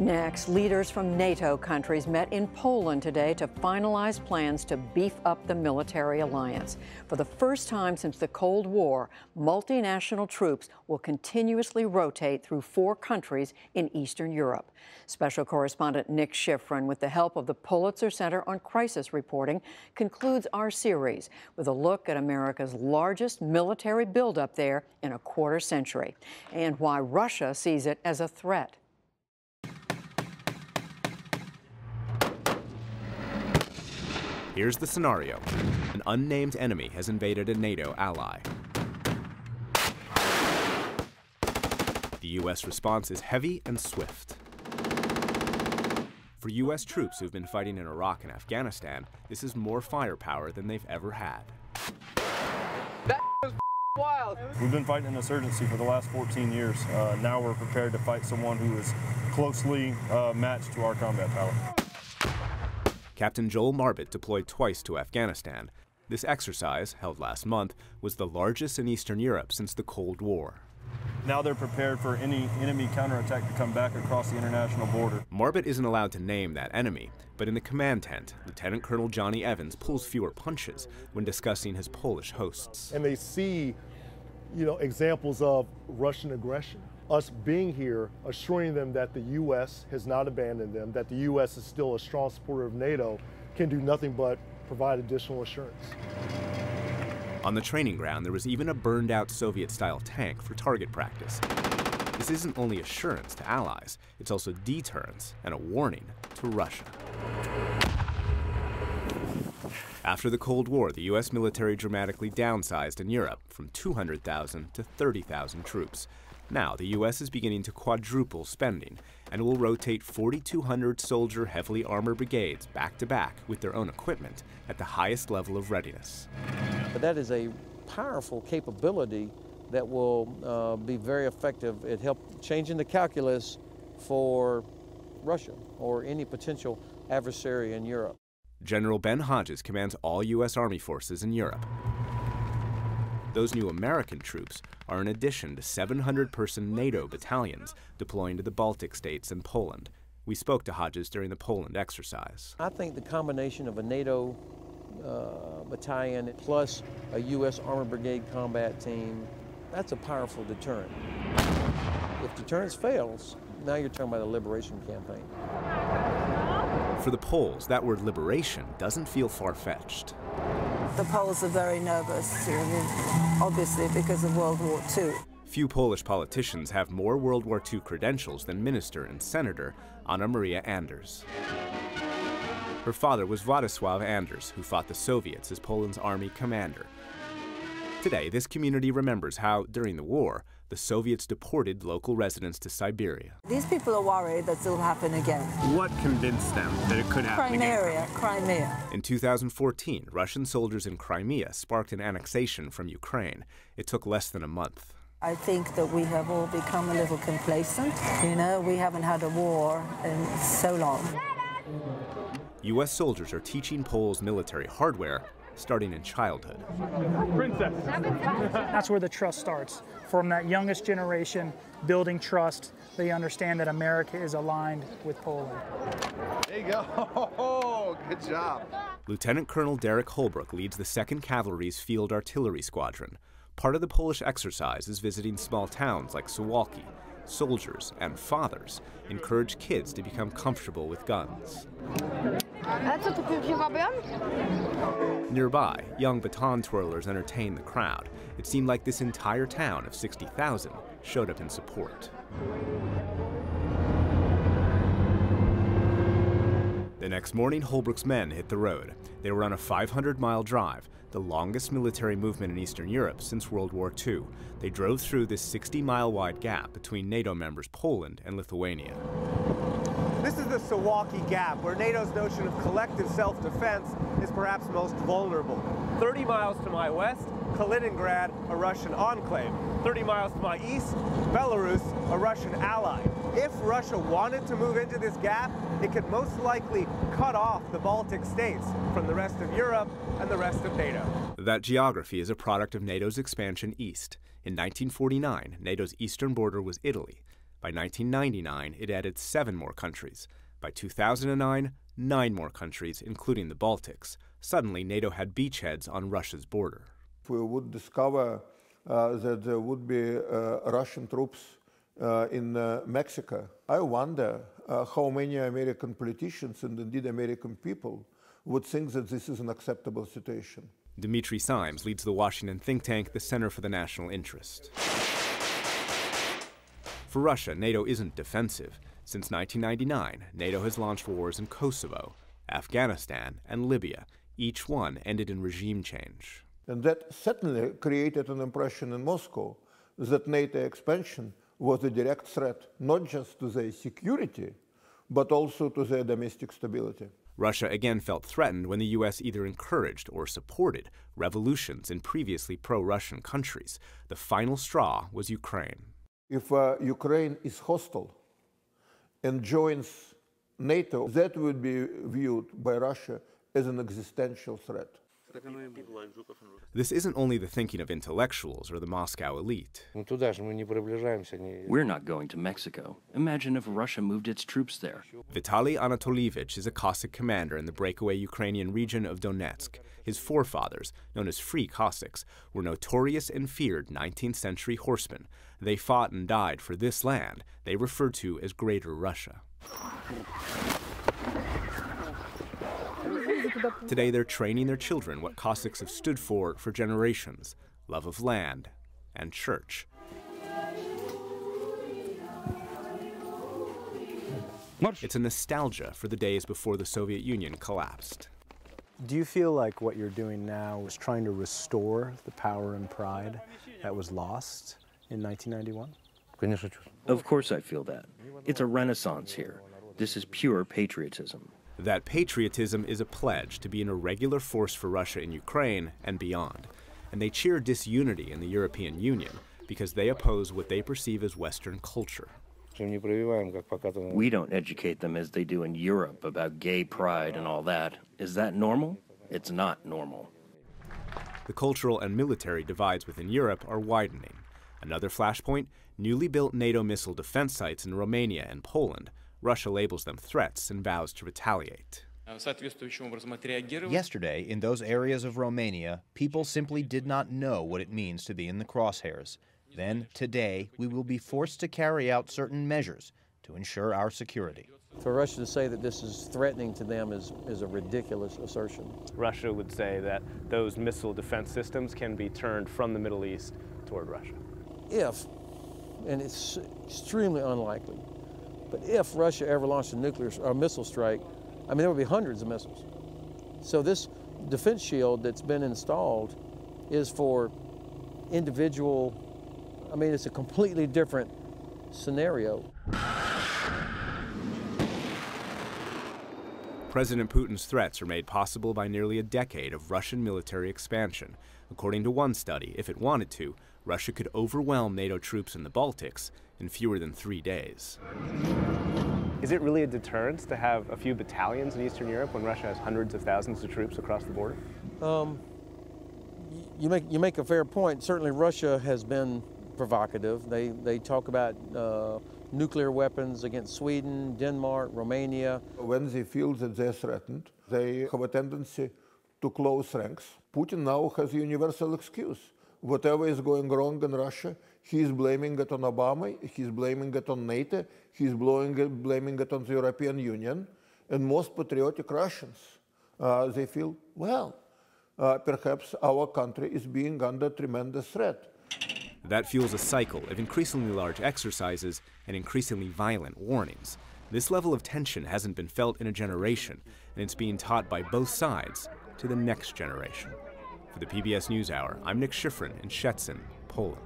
Next, leaders from NATO countries met in Poland today to finalize plans to beef up the military alliance. For the first time since the Cold War, multinational troops will continuously rotate through four countries in Eastern Europe. Special correspondent Nick Schifrin, with the help of the Pulitzer Center on Crisis Reporting, concludes our series with a look at America's largest military buildup there in a quarter century and why Russia sees it as a threat. Here's the scenario. An unnamed enemy has invaded a NATO ally. The U.S. response is heavy and swift. For U.S. troops who've been fighting in Iraq and Afghanistan, this is more firepower than they've ever had. That was wild. We've been fighting an insurgency for the last 14 years. Uh, now we're prepared to fight someone who is closely uh, matched to our combat power. Captain Joel Marbot deployed twice to Afghanistan. This exercise, held last month, was the largest in Eastern Europe since the Cold War. Now they're prepared for any enemy counterattack to come back across the international border. Marbot isn't allowed to name that enemy, but in the command tent, Lieutenant Colonel Johnny Evans pulls fewer punches when discussing his Polish hosts. And they see, you know, examples of Russian aggression us being here, assuring them that the U.S. has not abandoned them, that the U.S. is still a strong supporter of NATO, can do nothing but provide additional assurance. On the training ground, there was even a burned out Soviet style tank for target practice. This isn't only assurance to allies, it's also deterrence and a warning to Russia. After the Cold War, the U.S. military dramatically downsized in Europe from 200,000 to 30,000 troops. Now, the U.S. is beginning to quadruple spending and will rotate 4,200 soldier heavily armored brigades back to back with their own equipment at the highest level of readiness. But that is a powerful capability that will uh, be very effective at help changing the calculus for Russia or any potential adversary in Europe. General Ben Hodges commands all U.S. Army forces in Europe. Those new American troops are in addition to 700 person NATO battalions deploying to the Baltic states and Poland. We spoke to Hodges during the Poland exercise. I think the combination of a NATO uh, battalion plus a U.S. Armored Brigade combat team, that's a powerful deterrent. If deterrence fails, now you're talking about a liberation campaign. For the Poles, that word liberation doesn't feel far fetched. The Poles are very nervous, obviously, because of World War II. Few Polish politicians have more World War II credentials than minister and senator Anna Maria Anders. Her father was Władysław Anders, who fought the Soviets as Poland's army commander. Today, this community remembers how, during the war, the Soviets deported local residents to Siberia. These people are worried that it will happen again. What convinced them that it could happen Crimea, again? Crimea. In 2014, Russian soldiers in Crimea sparked an annexation from Ukraine. It took less than a month. I think that we have all become a little complacent. You know, we haven't had a war in so long. U.S. soldiers are teaching Poles military hardware starting in childhood. Princess. That's where the trust starts. From that youngest generation, building trust, they understand that America is aligned with Poland. There you go. Good job. Lieutenant Colonel Derek Holbrook leads the 2nd Cavalry's Field Artillery Squadron. Part of the Polish exercise is visiting small towns like Suwalki. Soldiers and fathers encourage kids to become comfortable with guns. Nearby, young baton twirlers entertain the crowd. It seemed like this entire town of 60,000 showed up in support. The next morning, Holbrook's men hit the road. They were on a 500 mile drive, the longest military movement in Eastern Europe since World War II. They drove through this 60 mile wide gap between NATO members Poland and Lithuania. This is the Suwalki Gap, where NATO's notion of collective self-defense is perhaps most vulnerable. 30 miles to my west, Kaliningrad, a Russian enclave. 30 miles to my east, Belarus, a Russian ally. If Russia wanted to move into this gap, it could most likely cut off the Baltic states from the rest of Europe and the rest of NATO. That geography is a product of NATO's expansion east. In 1949, NATO's eastern border was Italy. By 1999, it added seven more countries. By 2009, nine more countries, including the Baltics. Suddenly, NATO had beachheads on Russia's border. If we would discover uh, that there would be uh, Russian troops uh, in uh, Mexico, I wonder uh, how many American politicians and indeed American people would think that this is an acceptable situation. Dimitri Simes leads the Washington think tank, the Center for the National Interest. For Russia, NATO isn't defensive. Since 1999, NATO has launched wars in Kosovo, Afghanistan, and Libya. Each one ended in regime change. And that certainly created an impression in Moscow that NATO expansion was a direct threat not just to their security, but also to their domestic stability. Russia again felt threatened when the U.S. either encouraged or supported revolutions in previously pro Russian countries. The final straw was Ukraine. If uh, Ukraine is hostile and joins NATO, that would be viewed by Russia as an existential threat. This isn't only the thinking of intellectuals or the Moscow elite. We're not going to Mexico. Imagine if Russia moved its troops there. Vitaly Anatolievich is a Cossack commander in the breakaway Ukrainian region of Donetsk. His forefathers, known as Free Cossacks, were notorious and feared 19th century horsemen. They fought and died for this land they referred to as Greater Russia. Today, they're training their children what Cossacks have stood for for generations love of land and church. It's a nostalgia for the days before the Soviet Union collapsed. Do you feel like what you're doing now is trying to restore the power and pride that was lost in 1991? Of course, I feel that. It's a renaissance here. This is pure patriotism. That patriotism is a pledge to be an irregular force for Russia in Ukraine and beyond. And they cheer disunity in the European Union because they oppose what they perceive as Western culture. We don't educate them as they do in Europe about gay pride and all that. Is that normal? It's not normal. The cultural and military divides within Europe are widening. Another flashpoint newly built NATO missile defense sites in Romania and Poland Russia labels them threats and vows to retaliate. Yesterday, in those areas of Romania, people simply did not know what it means to be in the crosshairs. Then, today, we will be forced to carry out certain measures to ensure our security. For Russia to say that this is threatening to them is, is a ridiculous assertion. Russia would say that those missile defense systems can be turned from the Middle East toward Russia. If, and it's extremely unlikely, but if Russia ever launched a nuclear or missile strike, I mean, there would be hundreds of missiles. So this defense shield that's been installed is for individual, I mean, it's a completely different scenario. President Putin's threats are made possible by nearly a decade of Russian military expansion. According to one study, if it wanted to, Russia could overwhelm NATO troops in the Baltics in fewer than three days. Is it really a deterrence to have a few battalions in Eastern Europe when Russia has hundreds of thousands of troops across the border? Um, you make you make a fair point. Certainly, Russia has been provocative. They they talk about uh, nuclear weapons against Sweden, Denmark, Romania. When they feel that they're threatened, they have a tendency to close ranks. Putin now has a universal excuse. Whatever is going wrong in Russia, he's blaming it on Obama, he's blaming it on NATO, he's blowing it, blaming it on the European Union. And most patriotic Russians, uh, they feel, well, uh, perhaps our country is being under tremendous threat. That fuels a cycle of increasingly large exercises and increasingly violent warnings. This level of tension hasn't been felt in a generation, and it's being taught by both sides to the next generation. For the PBS NewsHour, I'm Nick Schifrin in Szczecin, Poland.